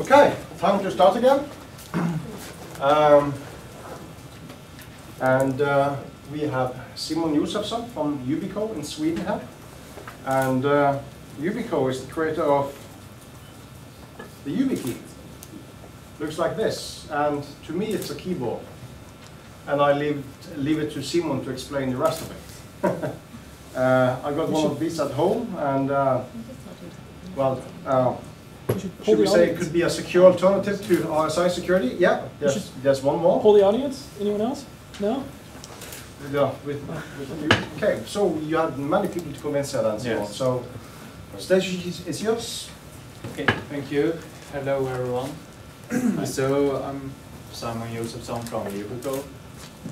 Okay, time to start again. Um, and uh, we have Simon Josefsson from Yubico in Sweden here. And uh, Yubico is the creator of the YubiKey. Looks like this, and to me it's a keyboard. And I leave, leave it to Simon to explain the rest of it. uh, I got one of these at home, and uh, well, uh, should we say it could be a secure alternative to RSA security? Yeah, there's, there's one more. Poll the audience? Anyone else? No? Yeah, with, with you. Okay, so you had many people to convince here and so on. Yes. So, stage is, is yours. Okay, thank you. Hello, everyone. so I'm Simon Josefsson from Yubico.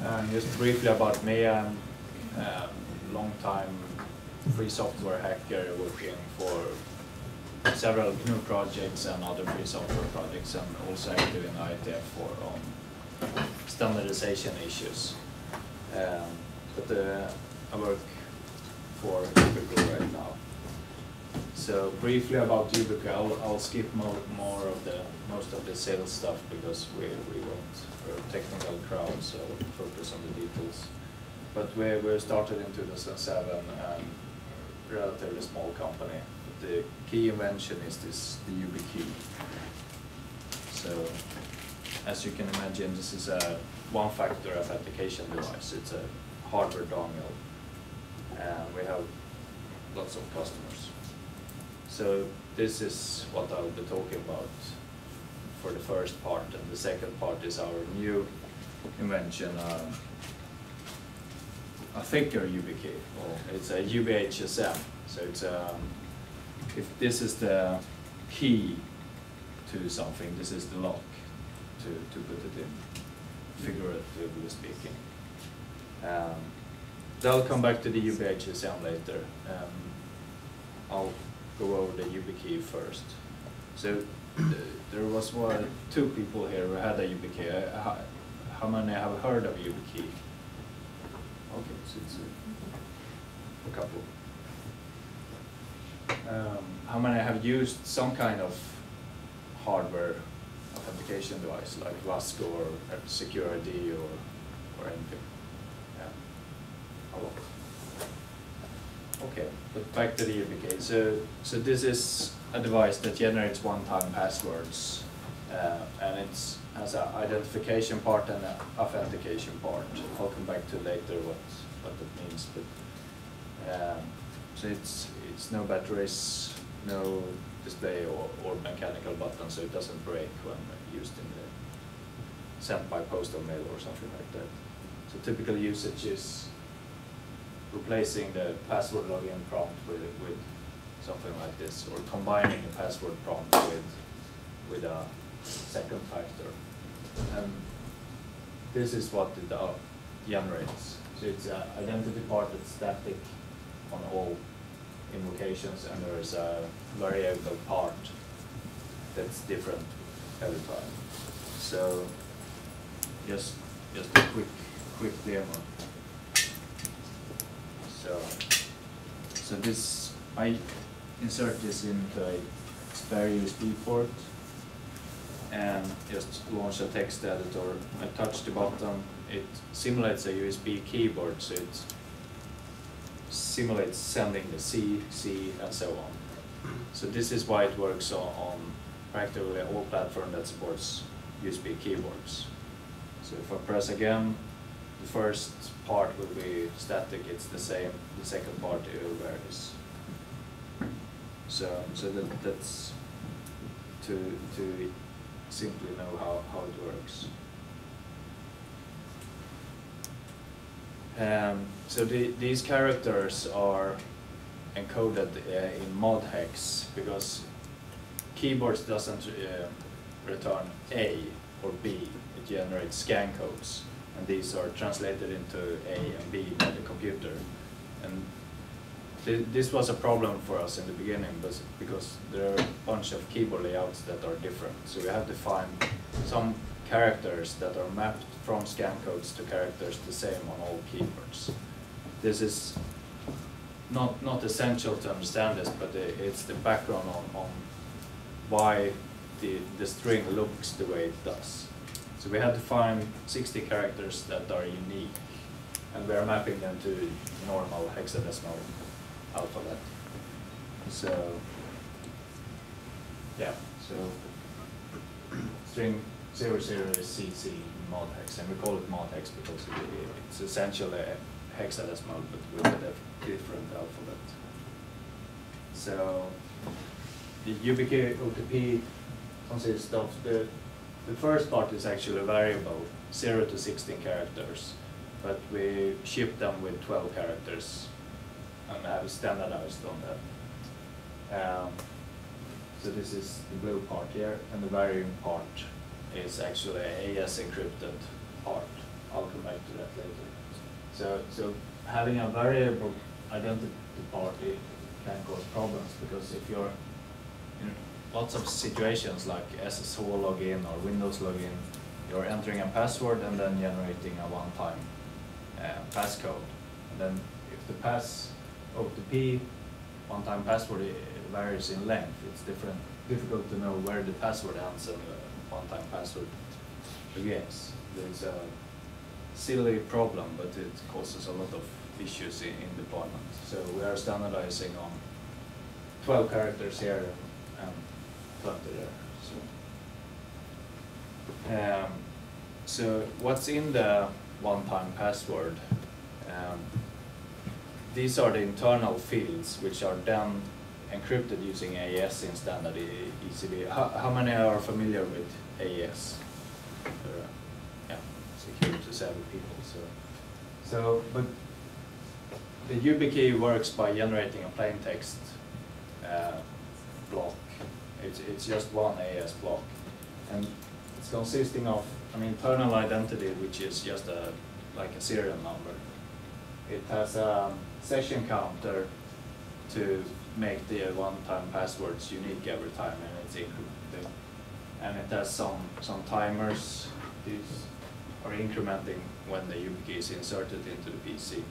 Uh, just briefly about me, I'm a long-time free software hacker working for several GNU projects and other free software projects, and also active in IETF for on standardization issues. Um, but uh, I work for Yubico right now. So briefly about Yubico, I'll, I'll skip more, more of the, most of the sales stuff because we, we won't, a technical crowd, so focus on the details. But we, we started in 2007 and relatively small company. But the key invention is this, the YubiKey. So as you can imagine, this is a one-factor authentication device. It's a hardware dongle, and we have lots of customers. So this is what I'll be talking about for the first part, and the second part is our new invention, uh, a thicker YubiKey, Well, it's a YubiHSM, so it's um, if this is the key to something, this is the lock to, to put it in, figuratively speaking. Um, they'll come back to the YubiHSM later. Um, I'll go over the YubiKey first. So th- there was one, two people here who had a YubiKey. Uh, How, how many have heard of YubiKey? Okay, so it's a, a couple. Um, how many have used some kind of hardware authentication device like Vasco or SecurID or, or anything? Yeah, a lot. Okay, but back to the YubiKey. So, so this is a device that generates one-time passwords, uh, and it's has an identification part and an authentication part. I'll come back to later what what that means, but um, so it's it's no batteries, no display or, or mechanical button, so it doesn't break when used in the sent by postal mail or something like that. So typical usage is replacing the password login prompt with, with something like this, or combining the password prompt with, with a second factor. And this is what it uh, generates. So it's an identity part that's static on all invocations, and there is a variable part that's different every time. So just just a quick quick demo. So, so this, I insert this into a spare USB port and just launch a text editor. I touch the button, it simulates a USB keyboard, so it simulates sending the C, C, and so on. So this is why it works on, on practically all platforms that supports USB keyboards. So if I press again, the first part will be static, it's the same, the second part it varies. So, so that, that's to, to simply know how, how it works. Um, so the, these characters are encoded uh, in mod hex because keyboards doesn't uh, return A or B, it generates scan codes and these are translated into A and B by the computer. And this was a problem for us in the beginning because there are a bunch of keyboard layouts that are different. So we have to find some characters that are mapped from scan codes to characters the same on all keyboards. This is not, not essential to understand this, but it's the background on, on why the, the string looks the way it does. So we had to find 60 characters that are unique, and we are mapping them to normal hexadecimal alphabet. So, yeah, so string 00 is CC mod hex, and we call it mod hex because it, it's essentially a hexadecimal but with a different alphabet. So the YubiKey OTP consists of the, the first part is actually a variable, 0 to 16 characters, but we ship them with 12 characters and have standardized on that. Um, so this is the blue part here, and the varying part is actually a AES encrypted part. I'll come back to that later. So, so having a variable identity part can cause problems because if you're in lots of situations like SSO login or Windows login, you're entering a password and then generating a one-time uh, passcode. And then if the pass OTP one-time password varies in length, it's different, difficult to know where the password ends and the one-time password begins. There's a silly problem, but it causes a lot of issues in, in deployment. So we are standardizing on twelve characters here and twenty there, so. Um, so what's in the one-time password? Um, these are the internal fields which are then encrypted using AES in standard ECB. How, how many are familiar with AES? Are, yeah, security savvy people, so. So, but the YubiKey works by generating a plain text uh, block. It's, it's just one AES block. And it's consisting of an internal identity, which is just a, like a serial number. It has a session counter to make the one-time passwords unique every time and it's encrypted. And it has some, some timers, these are incrementing when the YubiKey is inserted into the PC.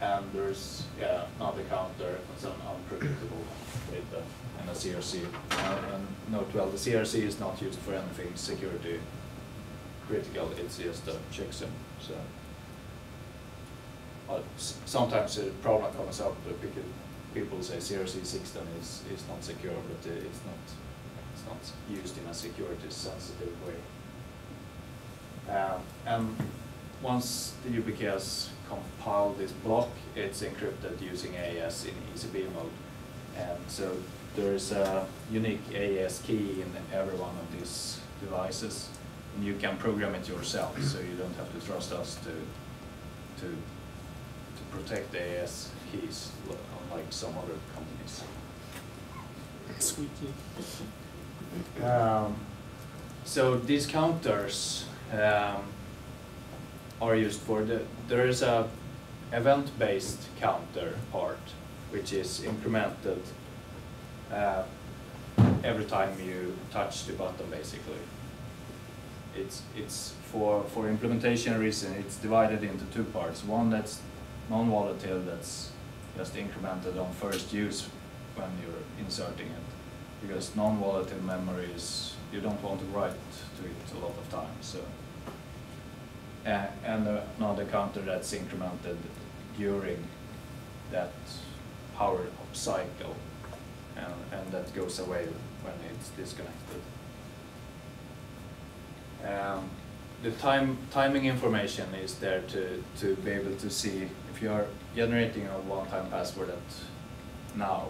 And there's, yeah, another counter and some unpredictable data and a CRC. Uh, And note well, the CRC is not used for anything security critical, it's just a checksum, so. Uh, Sometimes a problem comes up, because people say CRC sixteen is, is not secure, but uh, it's not, it's not used in a security sensitive way. Um, and once the YubiKey has compiled this block, it's encrypted using AES in ECB mode. And so there is a unique AES key in every one of these devices. And you can program it yourself, so you don't have to trust us to, to protect the AES keys, lo- unlike some other companies. Squeaky. Um, so these counters um, are used for the, there is a event-based counter part, which is incremented uh, every time you touch the button, basically. It's, it's for, for implementation reason, it's divided into two parts. One that's non-volatile, that's just incremented on first use when you're inserting it. Because non-volatile memory is, you don't want to write to it a lot of times, so. And another counter that's incremented during that power up cycle, and, and that goes away when it's disconnected. Um, the time, timing information is there to, to be able to see if you are generating a one-time password at now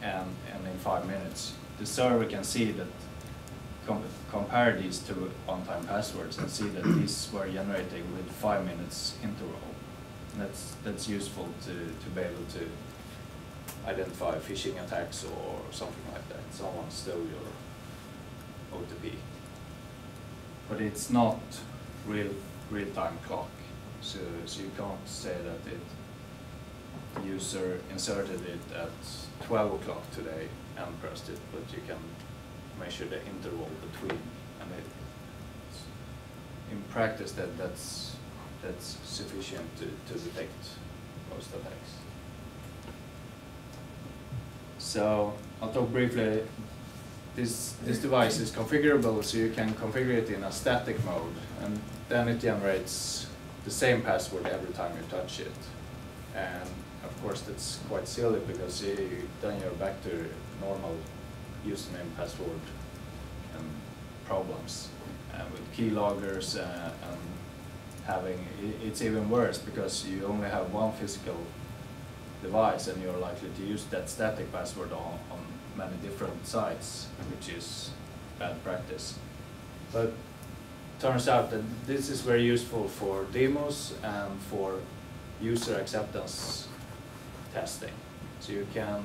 and, and in five minutes, the server can see that, com- compare these two one-time passwords and see that these were generated with five minutes interval. And that's, that's useful to, to be able to identify phishing attacks or something like that. Someone stole your OTP. But it's not real, real-time clock, so, so you can't say that it, the user inserted it at twelve o'clock today and pressed it, but you can measure the interval between, and it, in practice, that, that's, that's sufficient to, to detect most attacks. So, I'll talk briefly this, this device is configurable, so you can configure it in a static mode, and then it generates the same password every time you touch it. And of course, that's quite silly because you, then you're back to normal username, password, and problems. And with keyloggers uh, and having, it's even worse because you only have one physical device and you're likely to use that static password on, on many different sites, which is bad practice. But turns out that this is very useful for demos and for user acceptance testing. So you can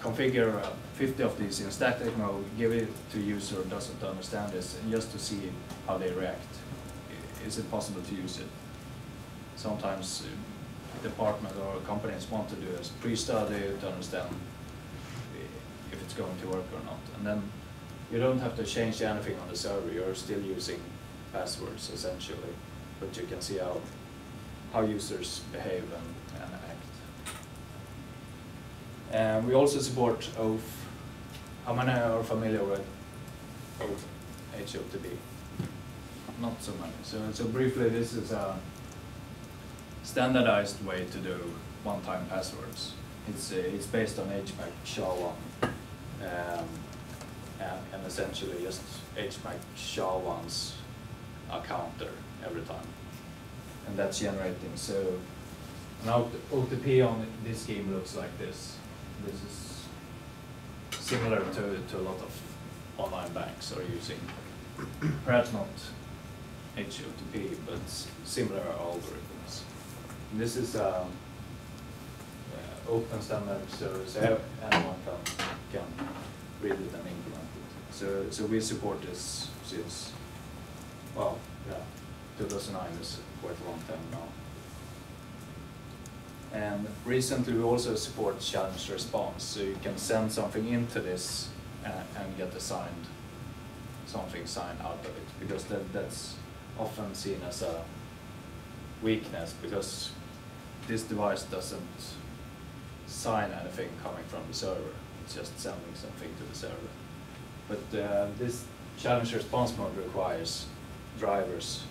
configure uh, 50 of these in static mode, give it to user who doesn't understand this, and just to see how they react. Is it possible to use it? Sometimes uh, department or companies want to do a pre-study to understand if it's going to work or not. And then you don't have to change anything on the server, you're still using passwords essentially, but you can see how, how users behave and, and act. And we also support OATH. How many are familiar with OATH, HOTP? Not so many. So, so briefly, this is a standardized way to do one-time passwords. It's, uh, it's based on HMAC SHA-1. Um, and, and essentially just HMAC SHA-1's a counter every time. And that's generating, so an OT- OTP on this scheme looks like this. This is similar to, to a lot of online banks are using, perhaps not HOTP, but similar algorithms. This is um, uh, open standard, so, so anyone can, can read it and implement it. So, so we support this since, well, yeah, 2009 is quite a long time now. And recently we also support challenge response, so you can send something into this and, and get assigned something signed out of it, because that, that's often seen as a weakness, because this device doesn't sign anything coming from the server, it's just sending something to the server. But uh, this challenge response mode requires drivers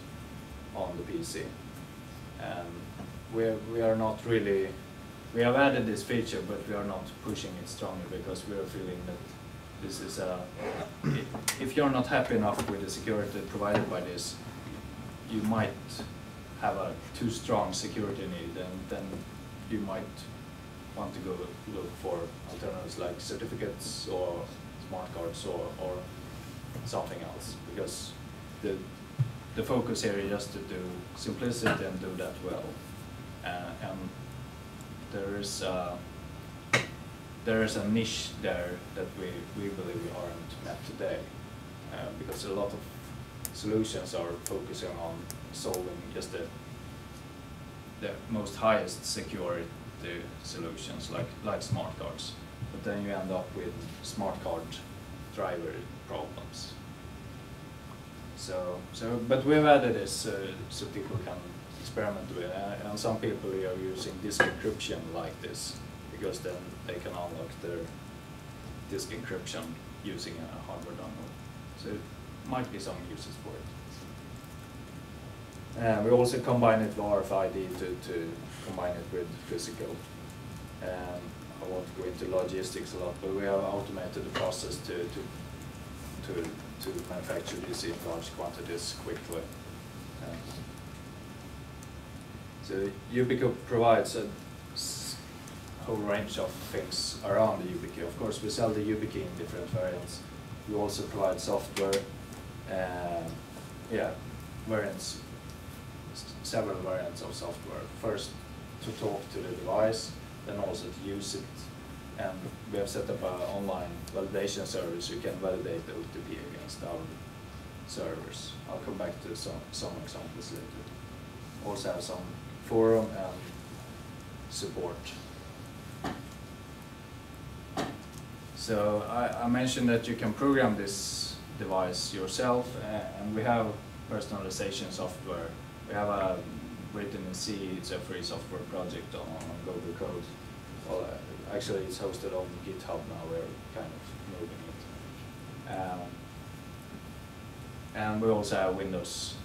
on the PC. And we we are not really, we have added this feature, but we are not pushing it strongly because we are feeling that this is a, i- if you're not happy enough with the security provided by this, you might have a too strong security need and then you might want to go look for alternatives like certificates or smart cards or, or something else because the the focus here is just to do simplicity and do that well. Uh, and there is a, there is a niche there that we, we believe we aren't met today. Uh, because a lot of solutions are focusing on solving just the, the most highest security solutions like, like smart cards. But then you end up with smart card driver problems. So, so, but we've added this uh, so people can experiment with, it. and some people are using disk encryption like this because then they can unlock their disk encryption using a hardware download. So it might be some uses for it. And we also combine it with RFID to, to combine it with physical. Um, I won't go into logistics a lot, but we have automated the process to, to, to, to manufacture this in large quantities quickly. Um, So Yubico provides a whole range of things around the YubiKey. Of course, we sell the YubiKey in different variants. We also provide software, um, yeah, variants, several variants of software. First, to talk to the device, then also to use it. And we have set up an online validation service. You can validate the OTP against our servers. I'll come back to some, some examples later. Also have some forum and support. So I, I mentioned that you can program this device yourself, and we have personalization software. We have a written in C, it's a free software project on, on Google Code well, uh, actually it's hosted on GitHub now, we're kind of moving it. Um, and we also have Windows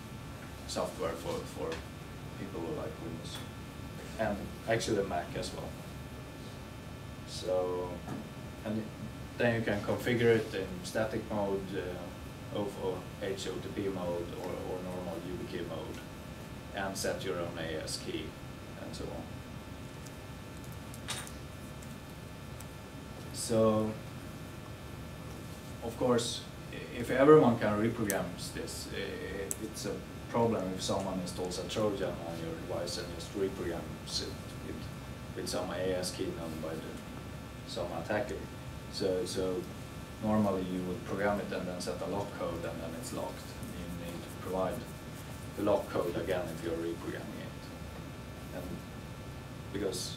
software for, for people who like Windows. And actually Mac as well. So, and then you can configure it in static mode, uh, OATH, HOTP mode, or, or normal YubiKey mode, and set your own AES key, and so on. So, of course, if everyone can reprogram this, it's a problem if someone installs a Trojan on your device and just reprograms it with, with some AES key known by the, some attacker. So, so normally you would program it and then set a lock code and then it's locked. You need to provide the lock code again if you're reprogramming it. And because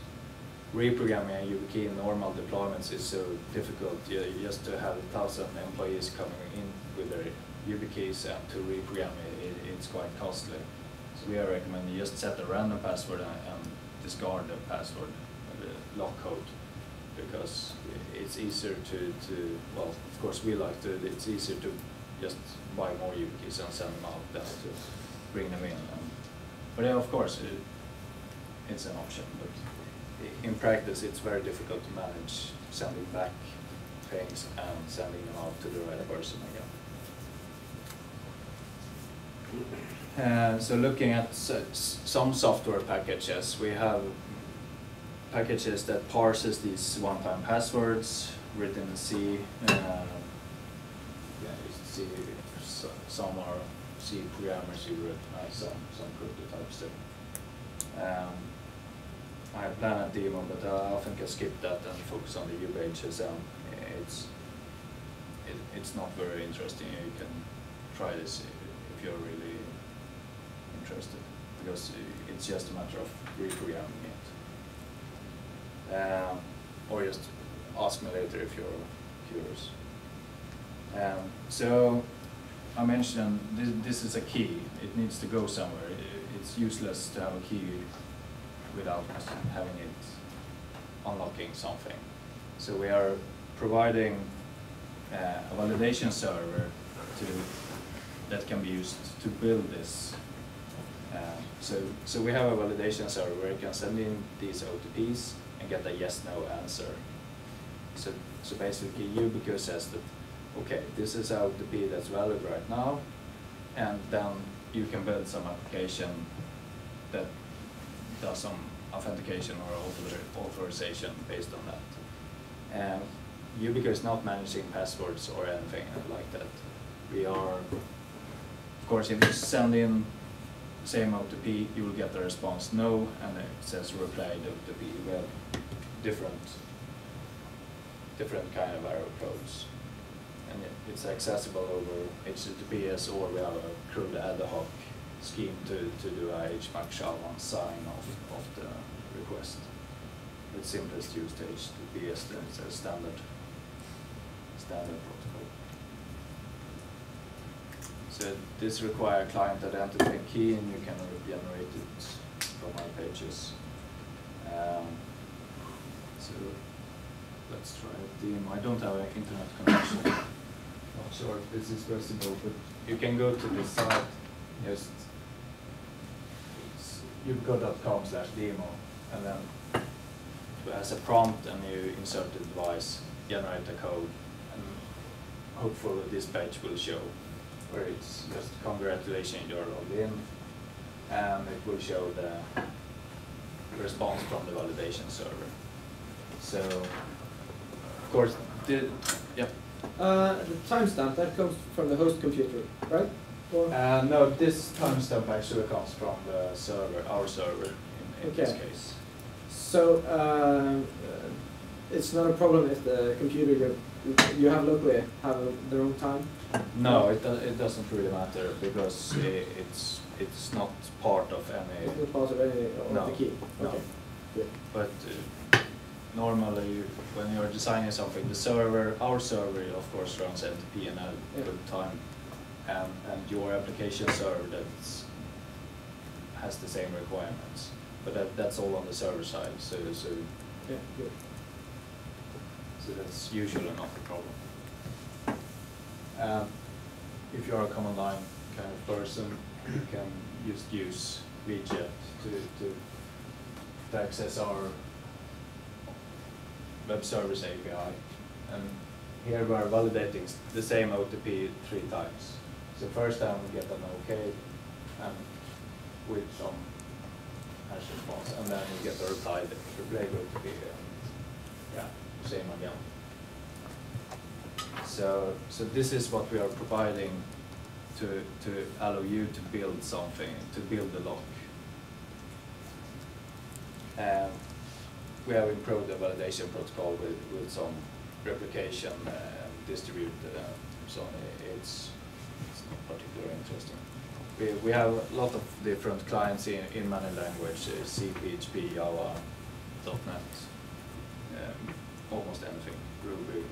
reprogramming a YubiKey in normal deployments is so difficult, you, you just to have a thousand employees coming in with their YubiKeys and to reprogram it, it, it's quite costly. So we are recommending just set a random password and, and discard the password, the lock code, because it's easier to, to, well, of course we like to, it's easier to just buy more YubiKeys and send them out than to bring them in. But yeah, of course, it, it's an option, but in practice, it's very difficult to manage sending back things and sending them out to the right person again. Uh, so looking at some software packages, we have packages that parses these one-time passwords written in C. Uh, yeah, you see some are C programmers who recognize some, some prototypes there. Um, I planned a demo, but I think I skipped that and focus on the YubiHSM. It's, it, it's not very interesting. You can try this if you're really interested, because it's just a matter of reprogramming it. Um, or just ask me later if you're curious. Um, so, I mentioned this, this is a key. It needs to go somewhere. It's useless to have a key without having it unlocking something. So we are providing uh, a validation server to, that can be used to build this. Uh, So, so we have a validation server where you can send in these OTPs and get a yes/no answer. So, so basically Yubico says that, okay, this is how the OTP that's valid right now, and then you can build some application that does some authentication or author- authorization based on that. And Yubico is not managing passwords or anything like that. We are, of course, if you send in same OTP, you will get the response no, and it says replied OTP. We have different, different kind of error codes. And it- it's accessible over HTTPS or we have a CRUD ad hoc scheme to, to do a HMAC SHA-1 sign of, of the request. It's simplest used HTTPS, then it's a standard, standard protocol. So this require client identity key and you can generate it from my pages. Um, so let's try a demo. I don't have an internet connection. Not sure if this is possible, but you can go to this site, just yubico.com slash demo, and then as a prompt and you insert the device, generate the code, and hopefully this page will show where it's just congratulations you're logged in, and it will show the response from the validation server. So, of course, the, yeah. Uh, the timestamp, that comes from the host computer, right? Or, Uh, no, this timestamp actually comes from the server, our server in, in this Okay. case. so, uh, uh, it's not a problem if the computer you, you have locally have their own time? No, it, do- it doesn't really matter because i it's, it's not part of any. It's not part of any of No, the key? no. Good. But uh, normally, when you're designing something, the server, our server, of course, runs NTP and Yeah. good time. And, and your application server that's, has the same requirements. But that, that's all on the server side, so, so Yeah, good. So that's usually not a problem. Um, if you are a command line kind of person, you can just use wget to, to, to access our web service API. And here we are validating the same OTP three times. So first time we get an OK and with some hash response, and then we get a reply that the regular OTP and yeah, same again. So, so this is what we are providing to, to allow you to build something, to build the lock. Um, we have improved the validation protocol with, with some replication uh, distributed, uh, so it's, it's not particularly interesting. We, we have a lot of different clients in, in many languages, C, PHP, Java, .NET, um, almost anything, Ruby,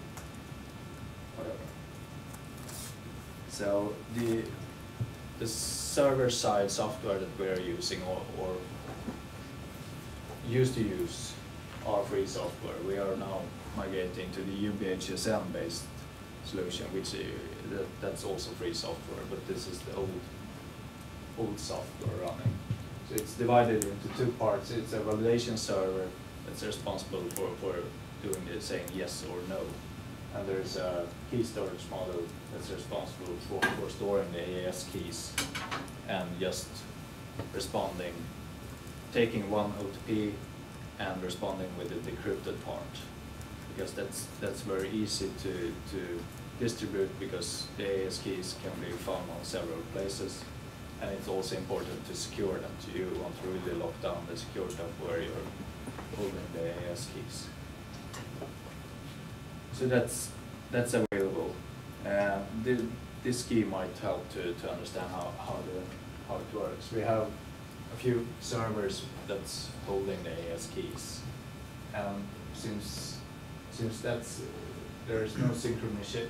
whatever. So the, the server-side software that we are using or, or used to use are free software. We are now migrating to the YubiHSM-based solution, which uh, that, that's also free software, but this is the old, old software running. So it's divided into two parts. It's a validation server that's responsible for, for doing the saying yes or no. And there's a key storage module that's responsible for, for storing the AES keys and just responding, taking one OTP and responding with the decrypted part. Because that's, that's very easy to, to distribute because the AES keys can be found on several places. And it's also important to secure them, so you want to really lock down the secure of where you're holding the AES keys. So that's, that's available. Uh, the, this key might help to, to understand how, how the, how it works. We have a few servers that's holding the AES keys. And since, since that's, there is no synchronization,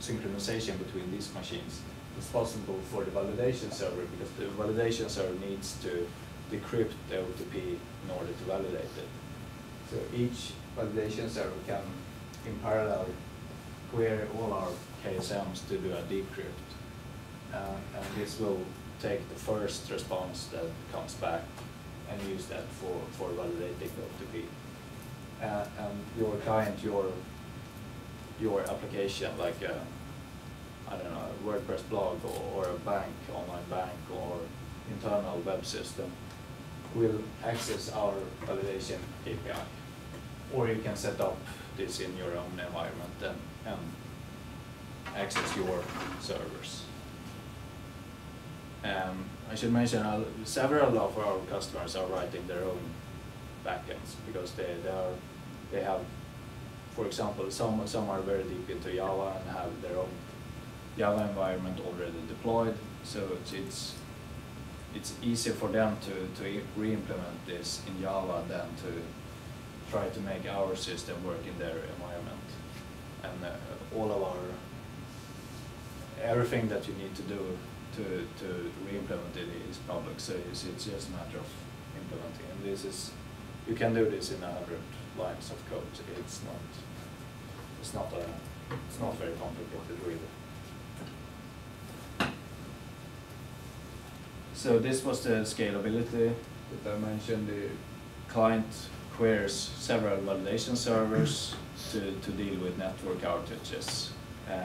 synchronization between these machines, it's possible for the validation server, because the validation server needs to decrypt the OTP in order to validate it. So each validation server can, in parallel, query all our KSMs to do a decrypt. Uh, and this will take the first response that comes back and use that for, for validating the OTP. And your client, your, your application, like a, I don't know, a WordPress blog or, or a bank, online bank or internal web system, will access our validation API. Or you can set up this in your own environment and, and access your servers. Um, I should mention uh, several of our customers are writing their own backends because they, they are they have, for example, some some are very deep into Java and have their own Java environment already deployed. So it's it's, it's easier for them to, to re-implement this in Java than to try to make our system work in their environment. And uh, all of our everything that you need to do to, to re-implement it is public, so it's, it's just a matter of implementing. And this is, you can do this in a hundred lines of code. It's not, it's not a, it's not very complicated really. So this was the scalability that I mentioned. The client queries several validation servers to, to deal with network outages, uh,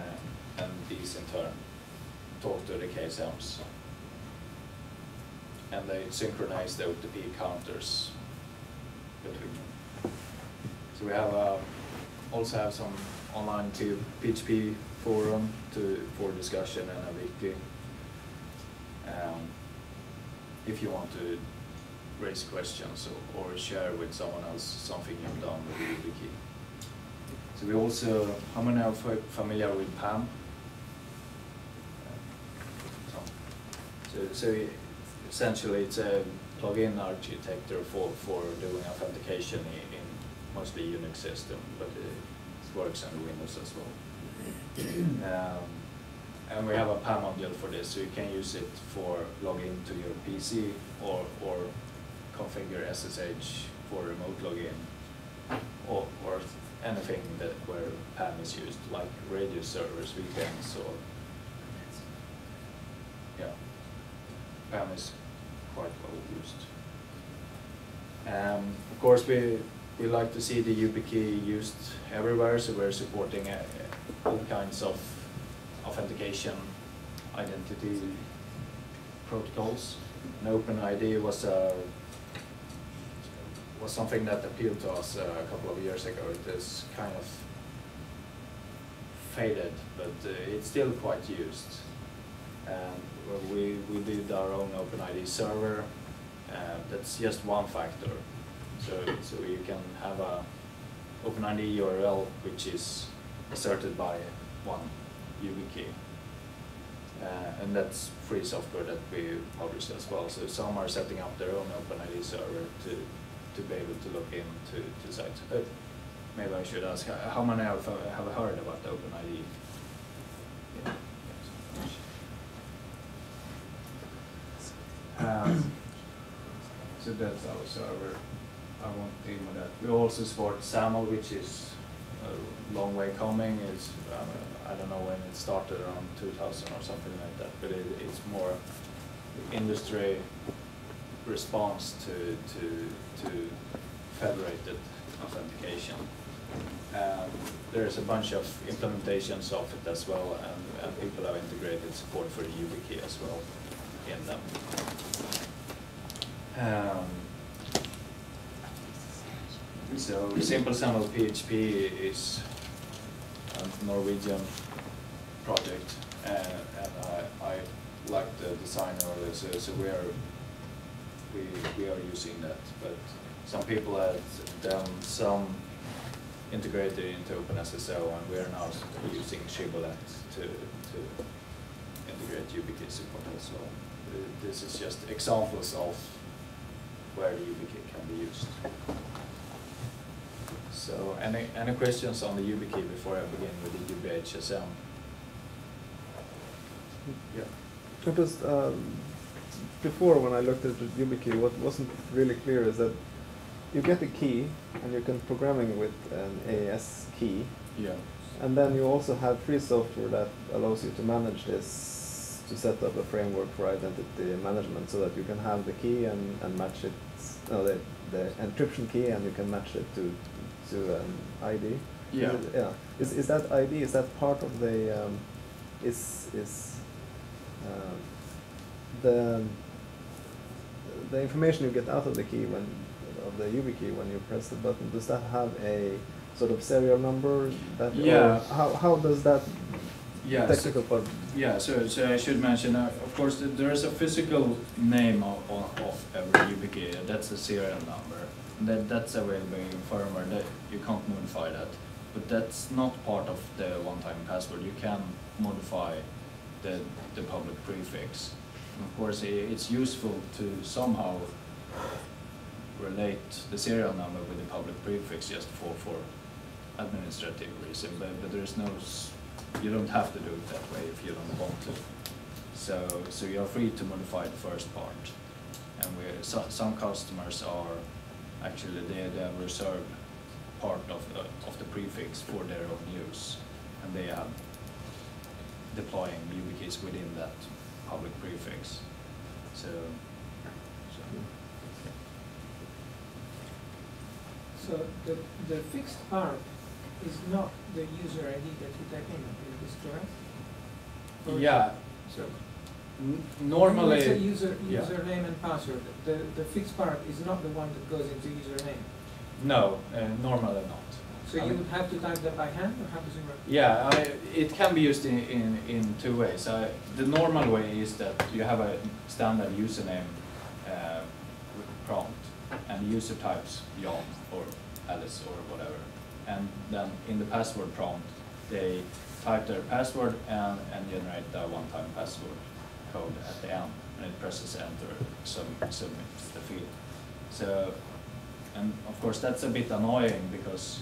and these in turn talk to the KSMs. And they synchronize the OTP counters between them. So we have uh, also have some online to PHP forum to for discussion and a wiki. Um, if you want to raise questions or, or share with someone else something you've done with the wiki. So we also, how many are familiar with PAM? So, so essentially it's a plugin architecture for, for doing authentication in, in mostly Unix system, but it works on Windows as well. Um, and we have a PAM module for this, so you can use it for login to your PC or, or configure SSH for remote login or, or anything that where PAM is used, like RADIUS servers, VPNs, or yeah, PAM is quite well used. Um, of course, we we like to see the YubiKey used everywhere, so we're supporting uh, all kinds of authentication, identity protocols. And OpenID was a was something that appealed to us uh, a couple of years ago. It is kind of faded, but uh, it's still quite used. Well, we, we did our own OpenID server. That's just one factor. So, so you can have a OpenID URL which is asserted by one YubiKey. Uh, and that's free software that we publish as well. So some are setting up their own OpenID server to, to be able to log into to sites. Uh, maybe I should ask, how many have, have heard about OpenID? Yeah. Um, so that's our server. I won't deal with that. We also support SAML, which is a long way coming. It's, uh, I don't know when it started, around 2000 or something like that, but it, it's more industry response to, to, to federated authentication. Um, there's a bunch of implementations of it as well, and, and people have integrated support for YubiKey as well in them. Um, so Simple SAML PHP is a Norwegian project, uh, and I, I like the design earlier, so, so we are we, we are using that. But some people have done some integrated into OpenSSO, and we are now using Shibboleth to, to integrate YubiKey support as well. This is just examples of where the YubiKey can be used. So any, any questions on the YubiKey before I begin with the YubiHSM? Yeah. Just um, before when I looked at the YubiKey, what wasn't really clear is that you get a key and you can programming with an AES key, Yeah. and then you also have free software that allows you to manage this to set up a framework for identity management so that you can have the key and, and match it, no, the, the encryption key and you can match it to to an ID. Yeah. Is it, yeah. Is, is that ID, is that part of the, um, is, is um, the, the information you get out of the key when, of the YubiKey when you press the button, does that have a sort of serial number that, Yeah. how, how does that Yeah, so- technical part? Yeah, so, so I should mention, uh, of course, th- there is a physical name of, of of every YubiKey, that's a serial number. And That, that's available in firmware, that, you can't modify that. But that's not part of the one-time password, you can modify the, the public prefix. And of course, it's useful to somehow relate the serial number with the public prefix just for, for administrative reason, but, but there's no, you don't have to do it that way if you don't want to. So, so you're free to modify the first part. And we, so, some customers are actually, they, they have reserved part of the, of the prefix for their own use. And they are deploying YubiKeys within that public prefix. So, so, So the, the fixed part is not the user ID that you type in, is this correct? Or- yeah, so, n- When It's a normally, user, yeah. username and password, the, the fixed part is not the one that goes into username. no, uh, normally not. So I you mean- would have to type that by hand, or how does it work? Yeah, I, it can be used in, in, in two ways. I, the normal way is that you have a standard username uh, prompt, and user types John or Alice or whatever. And then in the password prompt, they type their password and, and generate the one-time password code at the end, and it presses enter, sub, submits the field. So, and of course that's a bit annoying because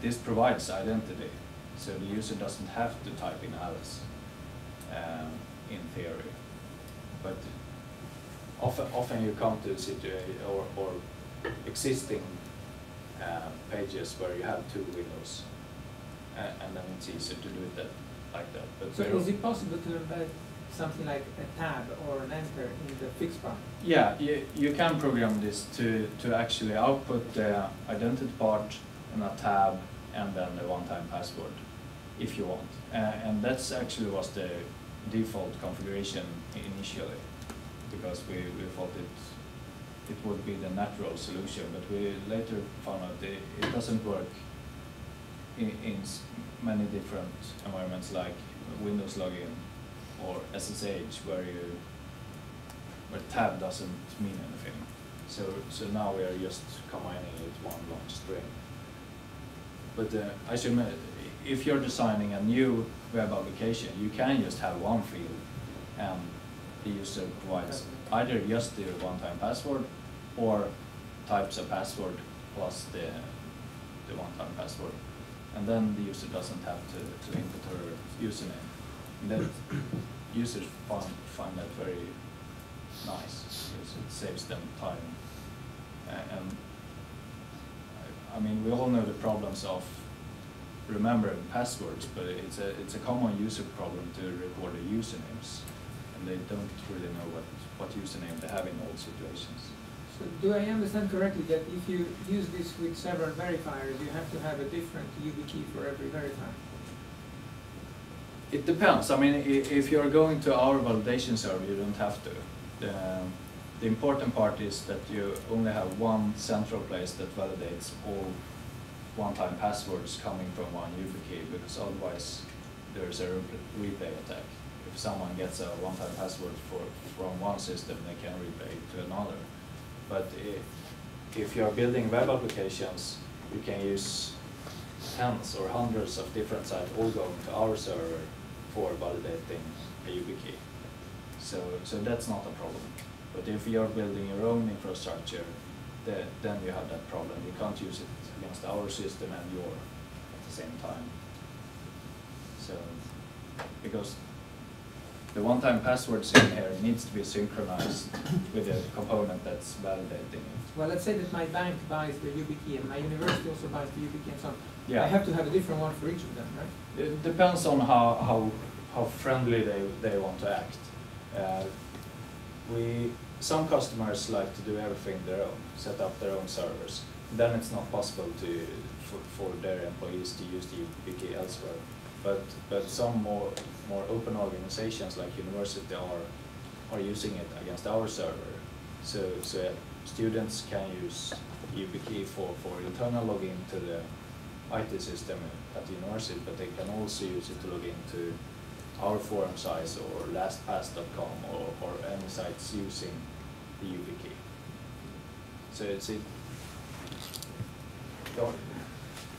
this provides identity, so the user doesn't have to type in Alice, um, in theory. But often, often you come to a situation or, or existing uh, pages where you have two windows, uh, and then it's easier to do it that, like that. But So is it possible to embed something like a tab or an enter in the fixed part? Yeah, you, you can program this to, to actually output the identity part in a tab and then the one-time password, if you want. Uh, and that's actually was the default configuration initially, because we, we thought it, it would be the natural solution, but we later found out it, it doesn't work in, in many different environments like Windows login or SSH, where you where tab doesn't mean anything. So, so now we are just combining it one long string. But uh, I should admit, if you're designing a new web application, you can just have one field and the user provides either just the one-time password or types a password plus the, the one-time password. And then the user doesn't have to, to input her username. And that users find, find that very nice because it saves them time. And I, I mean, we all know the problems of remembering passwords, but it's a it's a common user problem to record the usernames, and they don't really know what what username they have in all situations. So do I understand correctly that if you use this with several verifiers, you have to have a different YubiKey for every verifier? It depends. I mean, if you're going to our validation server, you don't have to. The, the important part is that you only have one central place that validates all one-time passwords coming from one YubiKey, because otherwise there's a replay attack. If someone gets a one-time password for, from one system, they can replay it to another. But if you're building web applications, you can use tens or hundreds of different sites all going to our server for validating a YubiKey. So, so that's not a problem. But if you're building your own infrastructure, the, then you have that problem. You can't use it against our system and your at the same time. So, because the one-time passwords in here needs to be synchronized with the component that's validating it. Well, let's say that my bank buys the YubiKey and my university also buys the YubiKey and so on. Yeah. I have to have a different one for each of them, right? It depends on how, how, how friendly they, they want to act. Uh, we, some customers like to do everything their own, set up their own servers. Then it's not possible to, for, for their employees to use the YubiKey elsewhere. But, but some more, more open organizations like university are, are using it against our server. So, so students can use YubiKey for, for internal login to the IT system at the university, but they can also use it to log into our forum sites or lastpass.com or, or any sites using the YubiKey. So it's it, the,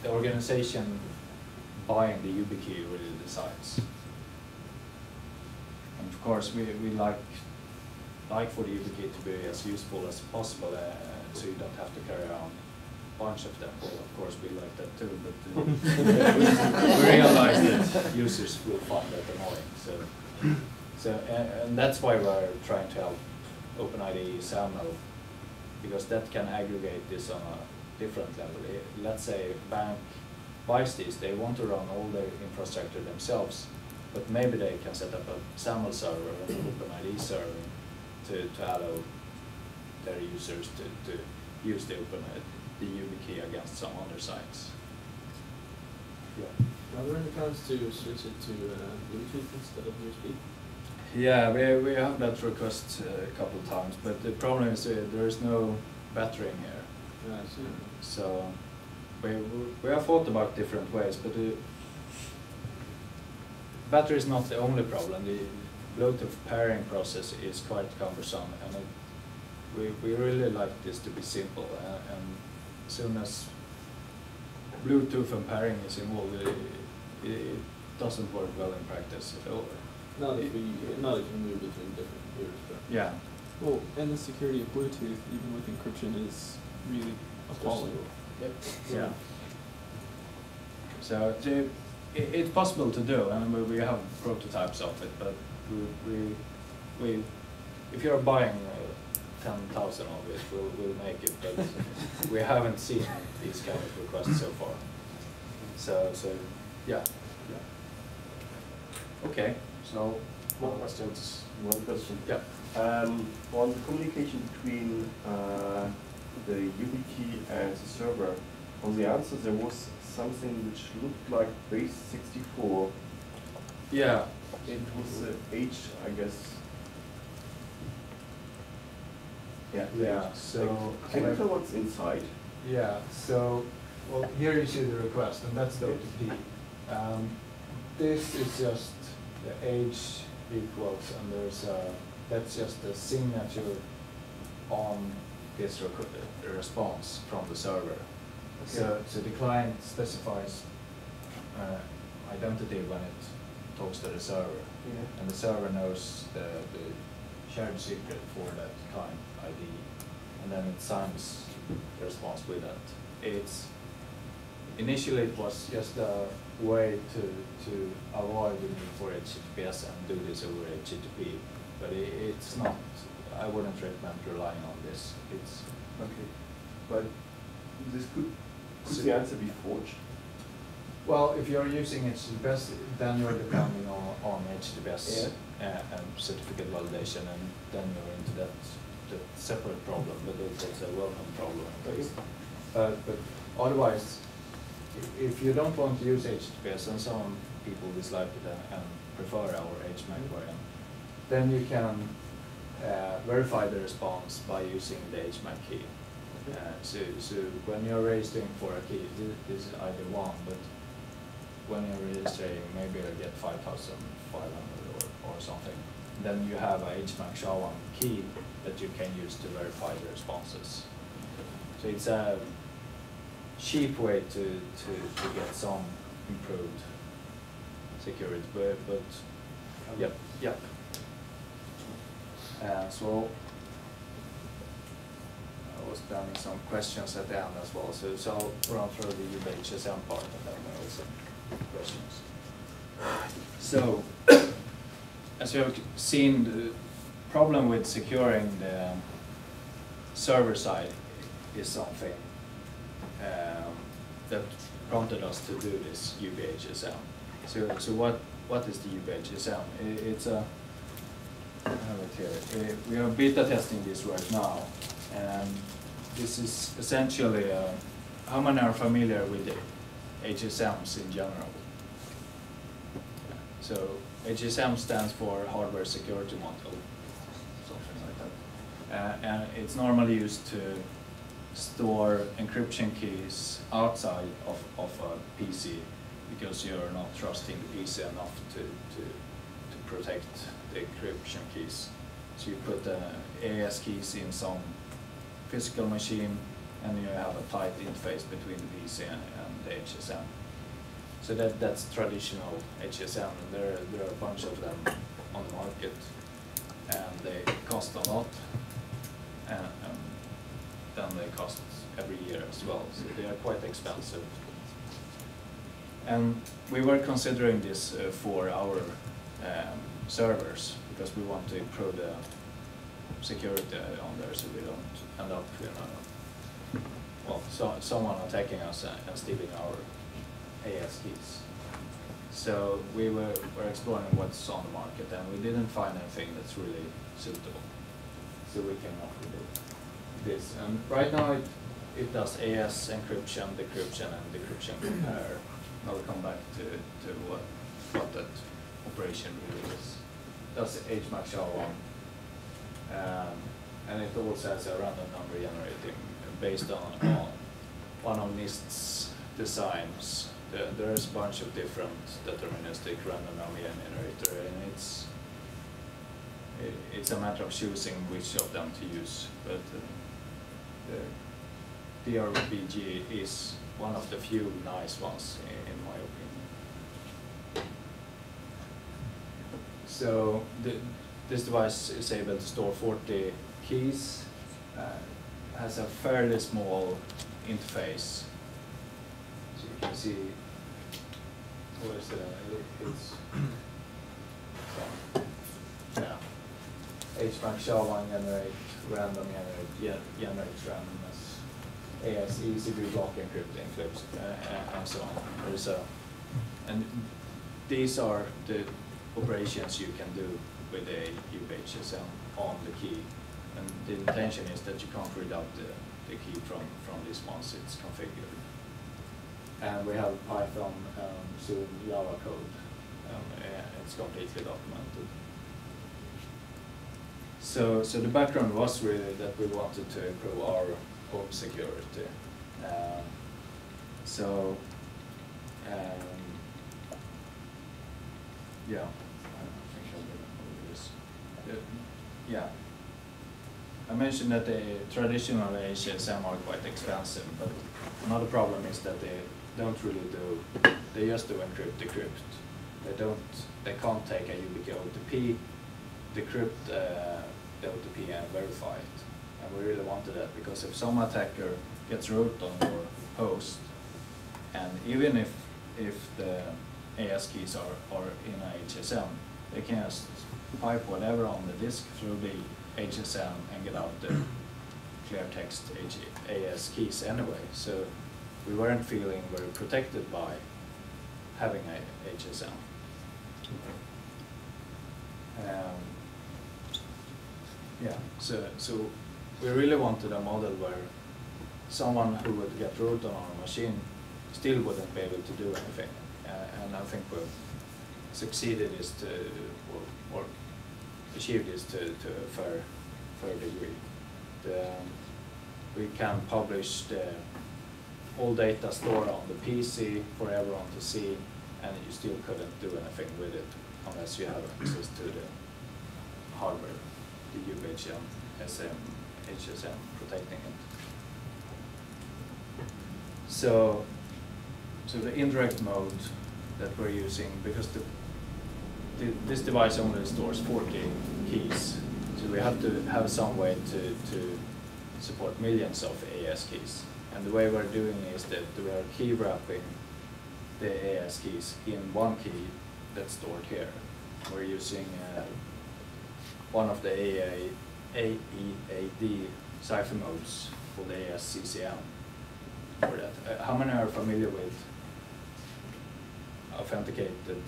the organization buying the YubiKey really decides. And of course, we, we like, like for the YubiKey to be as useful as possible, uh, so you don't have to carry around a bunch of them. Well, of course, we like that too, but uh, we realize that users will find that annoying, so. So, and, and that's why we're trying to help OpenID SAML, because that can aggregate this on a different level. Eh, Let's say bank buys these, they want to run all their infrastructure themselves, but maybe they can set up a SAML server and an OpenID server to, to allow their users to, to use the Open, the YubiKey against some other sites. Yeah. Are there any plans to switch it to uh, Bluetooth instead of USB? Yeah, we, we have that request uh, a couple of times, but the problem is uh, there is no battery in here. Yeah. So we, we have thought about different ways, but the battery is not the only problem. The Bluetooth pairing process is quite cumbersome, and it, we, we really like this to be simple. Uh, and as soon as Bluetooth and pairing is involved, it, it doesn't work well in practice at all. Not if we, not if you move between different computers, but. Yeah. Well, and the security of Bluetooth, even with encryption, is really appalling. Yep. Yeah. So, so it, it's possible to do, and we, we have prototypes of it, but we, we, we if you're buying uh, ten thousand of it will, will make it, but we haven't seen these kind of requests so far. So, so, yeah. Okay, So, more questions? One question. yeah. Um, on the communication between uh, the YubiKey and the server, on the answer there was something which looked like base 64. Yeah, It was the H, I guess. Yeah. Yeah, so- Can you tell what's inside? Yeah, so, well, here you see the request, and that's the OTP. Um, this is just the age equals, and there's a, that's just the signature on this requ- uh, response from the server. So, so the client specifies, uh, identity when it talks to the server. Yeah. And the server knows the, the shared secret for that client ID, and then it signs the response with that. It's, initially it was just a way to, to avoid the need for HTTPS and do this over HTTP, but it, it's not, I wouldn't recommend relying on this. It's, Okay. But this could, could So- the answer be forged? well, if you're using HTTPS, then you're depending on, on HTTPS uh, and certificate validation, and then you're into that, that separate problem, but it's also a welcome problem. Okay. Uh, but otherwise, if you don't want to use HTTPS, and some people dislike it and- and prefer our HMAC variant, then you can uh, verify the response by using the HMAC key. Uh, so, so when you're registering for a key, thi- this is either one, but when you're registering, maybe you get five thousand five hundred or, or something. Then you have a HMAC SHA-1 key that you can use to verify the responses. So it's a cheap way to, to, to get some improved security, but, but, yep, yep. Uh, so, I was planning some questions at the end as well, so, so I'll run through the YubiHSM part and then there will some questions. So, as you have seen, the problem with securing the server side is something um, that prompted us to do this YubiHSM. So, so what, what is the YubiHSM? I- It's a, it here. We are beta testing this right now, and this is essentially, uh, how many are familiar with the HSMs in general? So HSM stands for Hardware Security Module, something like that. Uh, and it's normally used to store encryption keys outside of, of a PC because you're not trusting the PC enough to, to, to protect the encryption keys. So you put the AES keys in some physical machine and you have a tight interface between the PC and, and the HSM. So that, that's traditional HSM, there, there are a bunch of them on the market, and they cost a lot, and, and then they cost every year as well, so they are quite expensive. And we were considering this uh, for our um, servers, because we want to improve the security on there, so we don't end up, you know, well, so, someone attacking us and stealing our AES keys. So we were, were exploring what's on the market and we didn't find anything that's really suitable. So we came up with this. And right now it, it does AES encryption, decryption and decryption compare. I'll come back to, to what, what that operation really is. Does HMAC SHA-1. Um, and it also has a random number generating based on, on one of NIST's designs. There, there's a bunch of different deterministic random number generator, and it's it, it's a matter of choosing which of them to use. But uh, the DRBG is one of the few nice ones, in, in my opinion. So the, this device is able to store 40 keys, uh, has a fairly small interface. So you can see, what is it, it- it's, yeah. HMAC SHA-1 generate random generate, gen- generates random AES ECB block encrypting clips uh, uh, and so on. There's a, and these are the operations you can do with a YubiHSM on the key. And the intention is that you can't read out the, the key from, from this once it's configured. And we have Python, um, soon Java code, um, and it's completely documented. So, so the background was really that we wanted to improve our home security. Um, so, um, yeah, I yeah. I mentioned that the traditional HSM are quite expensive, but another problem is that they don't really do, they just do encrypt, decrypt. They don't, they can't take a YubiKey OTP, decrypt uh, the OTP and verify it. And we really wanted that because if some attacker gets root on your host, and even if if the AES keys are, are in a HSM, they can just pipe whatever on the disk through the HSM and get out the clear text AES keys anyway. So we weren't feeling very protected by having a HSM. Um, yeah, so, so we really wanted a model where someone who would get root on our machine still wouldn't be able to do anything. Uh, and I think we've succeeded is to, or, or achieved this to, to a fair, fair degree. The, we can publish the all data stored on the PC for everyone to see, and you still couldn't do anything with it unless you have access to the hardware, the UHM, SM, HSM protecting it. So, so the indirect mode that we're using, because the, the, this device only stores 40 keys, so we have to have some way to, to support millions of AES keys. And the way we're doing is that we are key wrapping the AES keys in one key that's stored here. We're using uh, one of the AA, AEAD cipher modes for the AES-CCM for that. Uh, how many are familiar with authenticated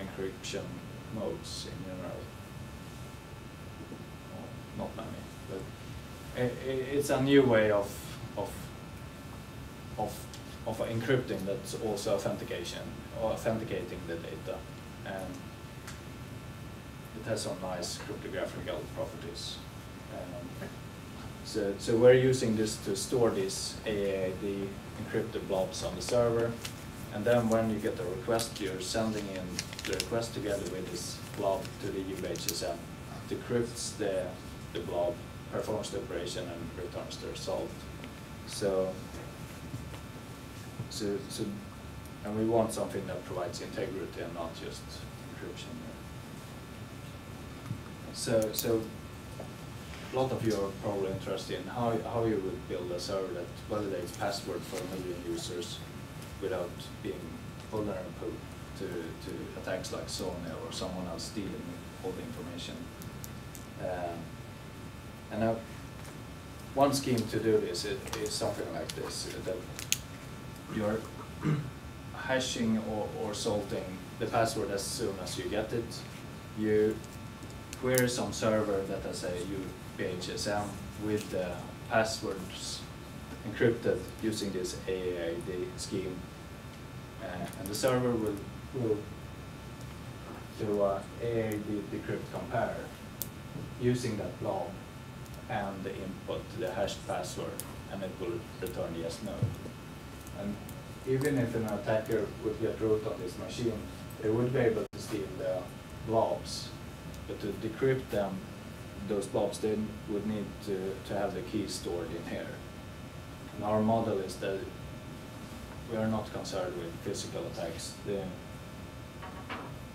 encryption modes in general? Oh, not many, but it's a new way of of of of encrypting that's also authentication or authenticating the data and it has some nice cryptographic properties. Um, so, so we're using this to store these AEAD encrypted blobs on the server, and then when you get a request, you're sending in the request together with this blob to the YubiHSM, decrypts the, the blob, performs the operation, and returns the result. So, so, so, and we want something that provides integrity and not just encryption. So, so a lot of you are probably interested in how, how you would build a server that validates password for a million users without being vulnerable to, to attacks like Sony or someone else stealing all the information. Um, and now, one scheme to do this is, something like this, uh, that you're hashing or, or salting the password as soon as you get it. You query some server that has a YubiHSM with the passwords encrypted using this AEAD scheme. And the server will, will do a decrypt compare using that blob and the input to the hashed password and it will return yes, no. And even if an attacker would get root on this machine, they would be able to steal the blobs but to decrypt them, those blobs, they would need to, to have the keys stored in here. And our model is that we are not concerned with physical attacks. The,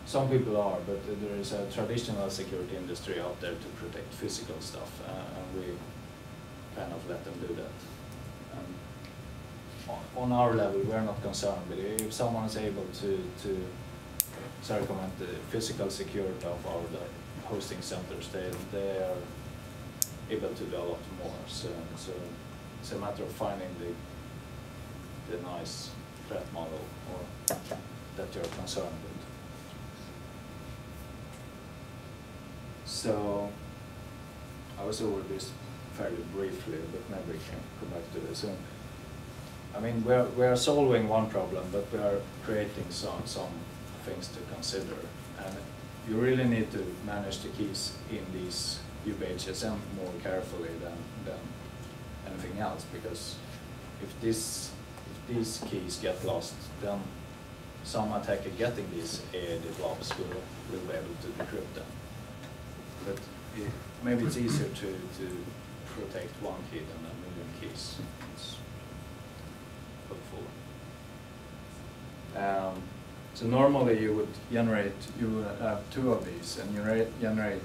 some people are, but there is a traditional security industry out there to protect physical stuff, uh, and we kind of let them do that. On our level, we are not concerned, but if someone is able to, to circumvent the physical security of our hosting centers, they, they are able to do a lot more, so, so it's a matter of finding the, the nice threat model or that you're concerned with. So, I was over this fairly briefly, but maybe we can come back to this soon. I mean, we're, we're solving one problem, but we are creating some, some things to consider. And you really need to manage the keys in these YubiHSM more carefully than, than anything else, because if this, these keys get lost, then some attacker getting these AEAD blobs will, will be able to decrypt them. But it, maybe it's easier to, to protect one key than a million keys. It's helpful. Um, so normally you would generate, you would have two of these and you generate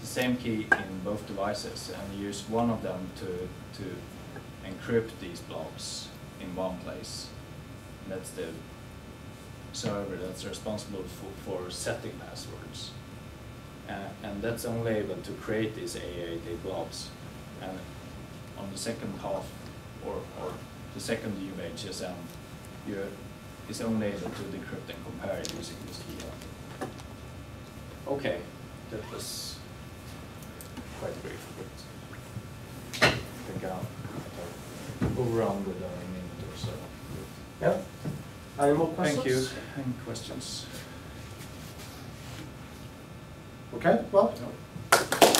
the same key in both devices and use one of them to, to encrypt these blobs in one place. That's the server that's responsible for, for setting passwords. Uh, and that's only able to create these AEAD blobs. And on the second half, or, or the second UHSM, you is only able to decrypt and compare it using this key. Okay, that was quite brief, but I think I'll overrun with so. Yeah. Any more questions? Thank you. Any questions? Okay, well, No?